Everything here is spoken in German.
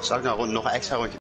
Sag noch, noch extra ruhig.